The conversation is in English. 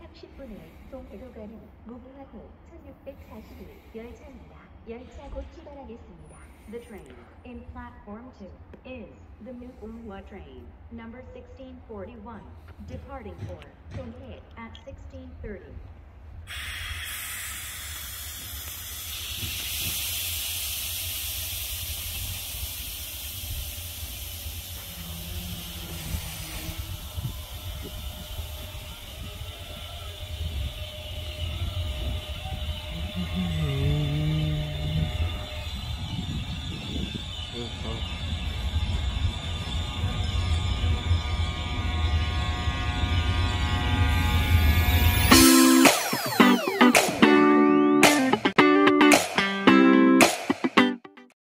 30분에 동해로가는 무궁화호 열차입니다. 출발하겠습니다. The train in platform 2 is the Mugunghwa train number 1641 departing for Donghae at 1630. Oh,